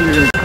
있는